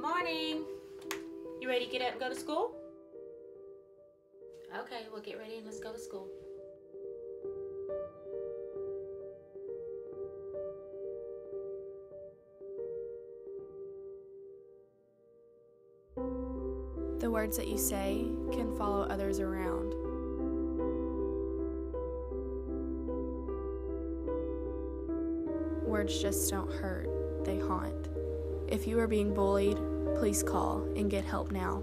morning. You ready to get up and go to school? Okay, well get ready and let's go to school. The words that you say can follow others around. Words just don't hurt, they haunt. If you are being bullied, please call and get help now.